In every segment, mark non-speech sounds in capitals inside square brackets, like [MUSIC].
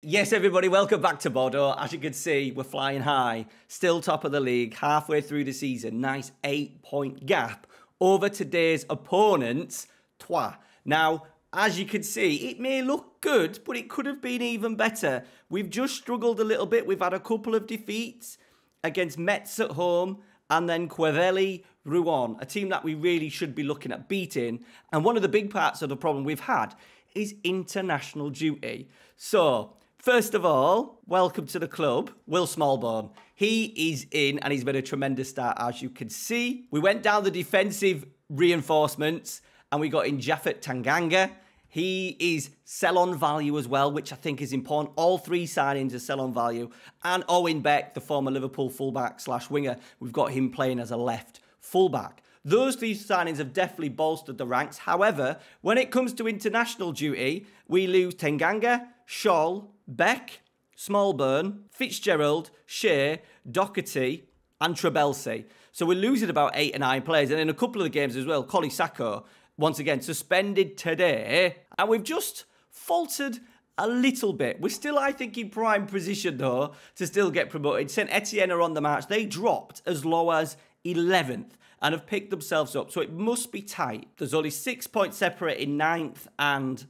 Yes, everybody, welcome back to Bordeaux. As you can see, we're flying high, still top of the league, halfway through the season. Nice eight point gap over today's opponents, Troyes. Now, as you can see, it may look good, but it could have been even better. We've just struggled a little bit. We've had a couple of defeats against Metz at home and then Quevilly Rouen, a team that we really should be looking at beating. And one of the big parts of the problem we've had is international duty. So, First of all, welcome to the club, Will Smallbone. He is in and he's made a tremendous start, as you can see. We went down the defensive reinforcements and we got in Japhet Tanganga. He is sell on value as well, which I think is important. All three signings are sell on value. And Owen Beck, the former Liverpool fullback slash winger, we've got him playing as a left fullback. Those three signings have definitely bolstered the ranks. However, when it comes to international duty, we lose Tanganga, Scholl, Beck, Smallbone, Fitzgerald, Shea, Doherty, and Trabelsi. So we're losing about eight or nine players. And in a couple of the games as well, Collie Sacco, once again, suspended today. And we've just faltered a little bit. We're still, I think, in prime position, though, to still get promoted. St Etienne are on the march. They dropped as low as 11th and have picked themselves up. So it must be tight. There's only six points separating ninth and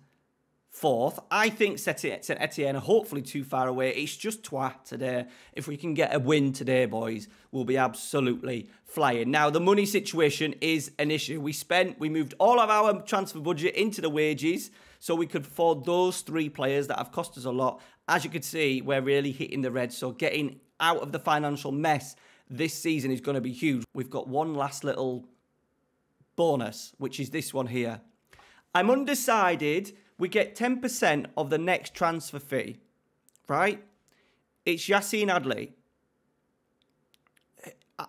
fourth. I think St Etienne are hopefully too far away. It's just Troyes today. If we can get a win today, boys, we'll be absolutely flying. Now, the money situation is an issue. We spent, we moved all of our transfer budget into the wages so we could afford those three players that have cost us a lot. As you can see, we're really hitting the red. So getting out of the financial mess this season is going to be huge. We've got one last little bonus, which is this one here. I'm undecided we get 10% of the next transfer fee, right? It's Yacine Adli. [SIGHS]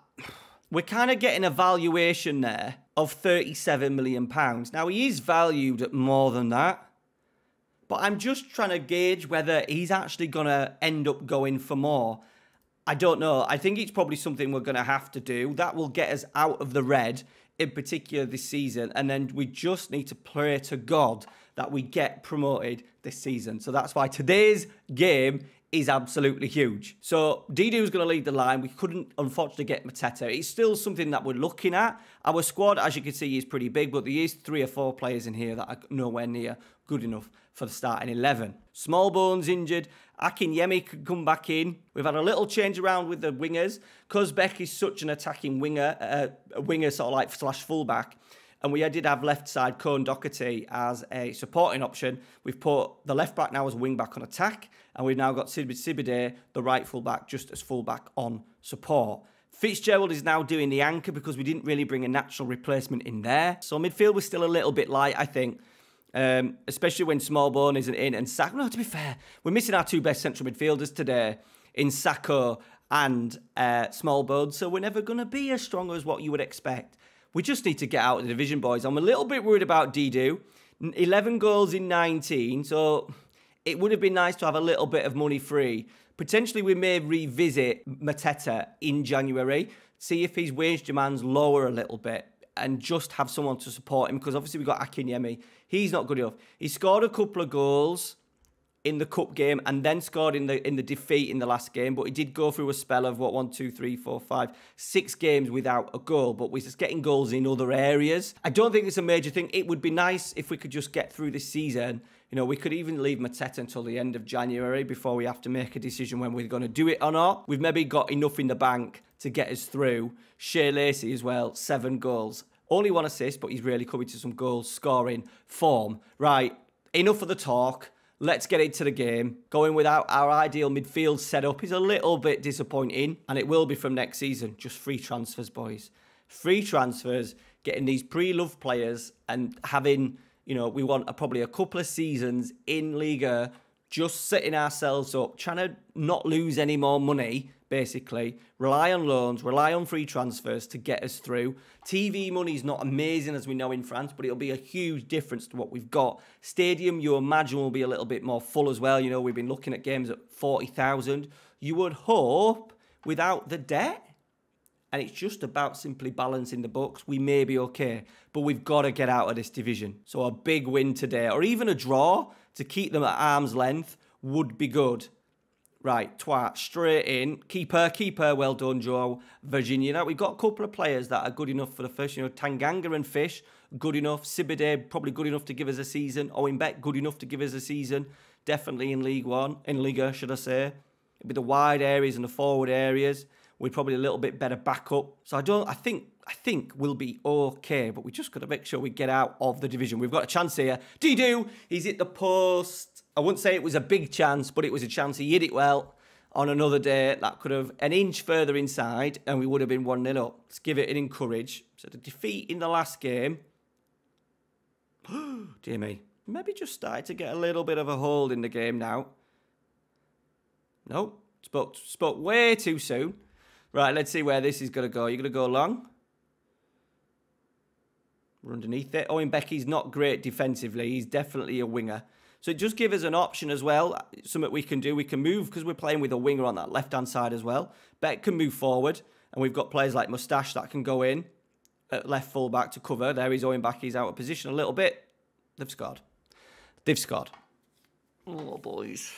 We're kind of getting a valuation there of 37 million pounds. Now he is valued at more than that. But I'm just trying to gauge whether he's actually going to end up going for more. I don't know. I think it's probably something we're going to have to do. That will get us out of the red in particular this season. And then we just need to pray to God that we get promoted this season. So that's why today's game is absolutely huge. So Didou is going to lead the line. We couldn't, unfortunately, get Mateta. It's still something that we're looking at. Our squad, as you can see, is pretty big, but there is three or four players in here that are nowhere near good enough for the starting 11. Smallbones injured. Akinyemi could come back in. We've had a little change around with the wingers. Beck is such an attacking winger, uh, a winger sort of like slash fullback. And we did have left side Cone Doherty as a supporting option. We've put the left back now as wing back on attack, and we've now got Sibide, the right full back, just as full back on support. Fitzgerald is now doing the anchor because we didn't really bring a natural replacement in there. So midfield was still a little bit light, I think. Um, especially when Smallbone isn't in and Sacco. No, to be fair, we're missing our two best central midfielders today in Sacco and uh, Smallbone, so we're never going to be as strong as what you would expect. We just need to get out of the division, boys. I'm a little bit worried about Didou. 11 goals in 19, so it would have been nice to have a little bit of money free. Potentially, we may revisit Mateta in January, see if his wage demands lower a little bit, and just have someone to support him because obviously we've got Akinyemi. He's not good enough. He scored a couple of goals in the cup game and then scored in the in the defeat in the last game. But he did go through a spell of what one, two, three, four, five, six games without a goal. But we're just getting goals in other areas. I don't think it's a major thing. It would be nice if we could just get through this season. You know, we could even leave Mateta until the end of January before we have to make a decision when we're going to do it or not. We've maybe got enough in the bank to get us through. Shea Lacey as well, seven goals. Only one assist, but he's really coming to some goals scoring form. Right, enough of the talk. Let's get into the game. Going without our ideal midfield setup is a little bit disappointing, and it will be from next season. Just free transfers, boys. Free transfers, getting these pre-loved players and having, you know, we want a, probably a couple of seasons in Liga just setting ourselves up, trying to not lose any more money, basically. Rely on loans, rely on free transfers to get us through. TV money is not amazing as we know in France, but it'll be a huge difference to what we've got. Stadium, you imagine, will be a little bit more full as well. You know, we've been looking at games at 40,000. You would hope without the debt. And it's just about simply balancing the books. We may be okay, but we've got to get out of this division. So a big win today, or even a draw to keep them at arm's length would be good. Right, twat, straight in. Keeper, keeper, well done, João. Virginia. Now, we've got a couple of players that are good enough for the first. You know, Tanganga and Fish, good enough. Sibide, probably good enough to give us a season. Owen Beck, good enough to give us a season. Definitely in League One, in Liga, should I say. It'd be the wide areas and the forward areas. We're probably a little bit better backup. So I don't, I think, I think we'll be okay, but we just got to make sure we get out of the division. We've got a chance here. Didou, he's hit the post. I wouldn't say it was a big chance, but it was a chance. He hit it well on another day. That could have an inch further inside, and we would have been 1 0 up. Let's give it an encourage. So the defeat in the last game. [GASPS] Dear me. Maybe just started to get a little bit of a hold in the game now. No, spoke, spoke way too soon. Right, let's see where this is going to go. You're going to go long? We're underneath it. Owen Becky's not great defensively. He's definitely a winger. So it just give us an option as well. Something we can do. We can move because we're playing with a winger on that left hand side as well. Beck can move forward, and we've got players like Mustache that can go in at left full back to cover. There he's going back. He's out of position a little bit. They've scored. They've scored. Oh boys,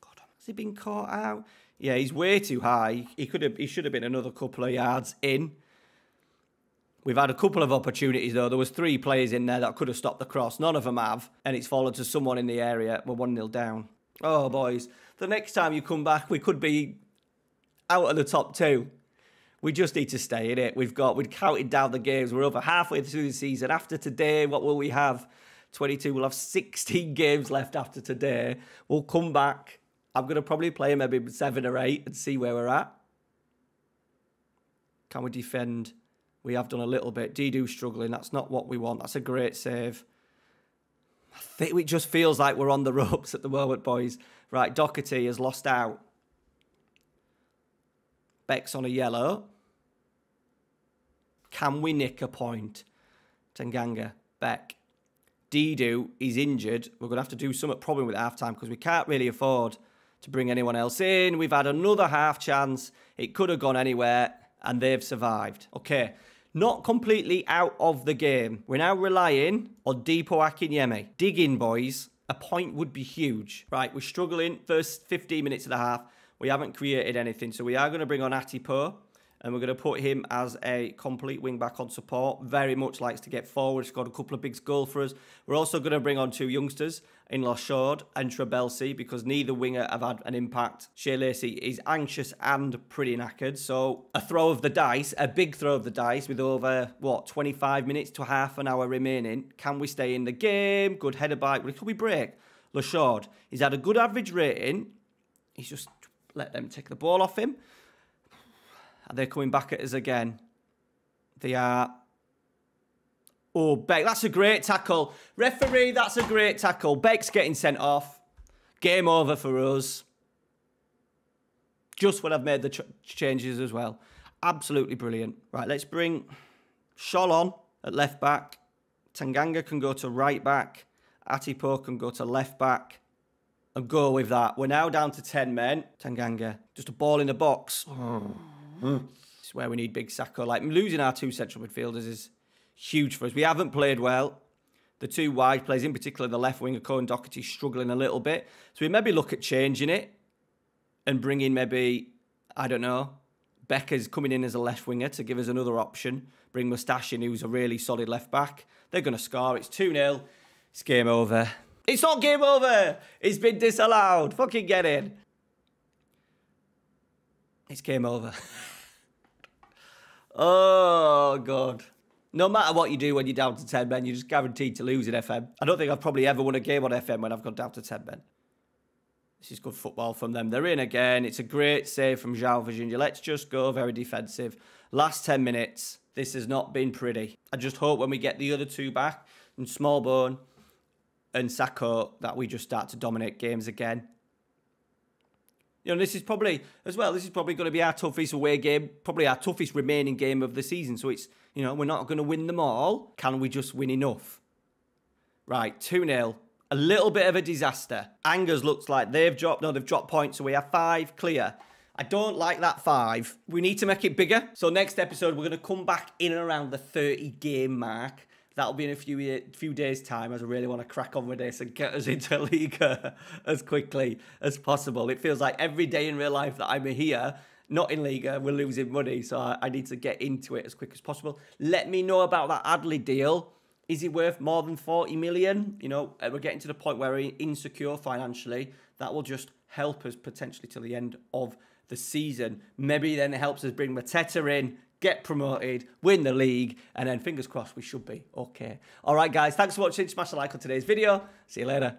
God, has he been caught out? Yeah, he's way too high. He could have. He should have been another couple of yards in. We've had a couple of opportunities though. There was three players in there that could have stopped the cross. None of them have, and it's fallen to someone in the area. We're one 0 down. Oh boys, the next time you come back, we could be out of the top two. We just need to stay in it. We've got we've counted down the games. We're over halfway through the season. After today, what will we have? 22. We'll have 16 [LAUGHS] games left after today. We'll come back. I'm going to probably play maybe seven or eight and see where we're at. Can we defend? We have done a little bit. Didou struggling. That's not what we want. That's a great save. I think it just feels like we're on the [LAUGHS] ropes at the moment, boys. Right, Doherty has lost out. Beck's on a yellow. Can we nick a point? Tanganga, Beck. Didou, is injured. We're going to have to do something probably with half time because we can't really afford to bring anyone else in. We've had another half chance. It could have gone anywhere and they've survived. Okay, not completely out of the game. We're now relying on Dipo Akinyemi. Dig in, boys. A point would be huge. Right, we're struggling. First 15 minutes of the half. We haven't created anything. So we are going to bring on Atipo and we're going to put him as a complete wing back on support. Very much likes to get forward. Scored a couple of big goals for us. We're also going to bring on two youngsters in Lashard and Trabelsi because neither winger have had an impact. Shea Lacey is anxious and pretty knackered. So a throw of the dice, a big throw of the dice with over, what, 25 minutes to half an hour remaining. Can we stay in the game? Good header bike. Could we break? Lashard, he's had a good average rating. He's just let them take the ball off him. Are they coming back at us again? They are. Oh, Beck, that's a great tackle. Referee, that's a great tackle. Beck's getting sent off. Game over for us. Just when I've made the ch changes as well. Absolutely brilliant. Right, let's bring Scholl on at left back. Tanganga can go to right back. Atipo can go to left back. And go with that. We're now down to 10 men. Tanganga, just a ball in the box. Oh. Mm. It's where we need big Sacco. Like losing our two central midfielders is huge for us. We haven't played well. The two wide players, in particular the left winger, Cohen Doherty, struggling a little bit. So we maybe look at changing it and bringing maybe, I don't know, Becker's coming in as a left winger to give us another option. Bring Mustache in, who's a really solid left back. They're going to score. It's 2 0. It's game over. It's not game over. It's been disallowed. Fucking get in. It's game over. [LAUGHS] Oh, God. No matter what you do when you're down to 10 men, you're just guaranteed to lose in FM. I don't think I've probably ever won a game on FM when I've gone down to 10 men. This is good football from them. They're in again. It's a great save from João Virginia. Let's just go very defensive. Last 10 minutes, this has not been pretty. I just hope when we get the other two back, and Smallbone and Sacco, that we just start to dominate games again. You know, this is probably, as well, this is probably going to be our toughest away game, probably our toughest remaining game of the season. So it's, you know, we're not going to win them all. Can we just win enough? Right, 2 0. A little bit of a disaster. Angers looks like they've dropped, no, they've dropped points. So we have five clear. I don't like that five. We need to make it bigger. So next episode, we're going to come back in and around the 30 game mark. That'll be in a few few days' time, as I really want to crack on with this and get us [LAUGHS] into Liga as quickly as possible. It feels like every day in real life that I'm here, not in Liga, we're losing money, so I, I need to get into it as quick as possible. Let me know about that Adli deal. Is it worth more than 40 million? You know, uh, we're getting to the point where we're insecure financially. That will just help us potentially to the end of the season. Maybe then it helps us bring Mateta in, get promoted, win the league, and then fingers crossed we should be okay. All right, guys, thanks for watching. Smash a like on today's video. See you later.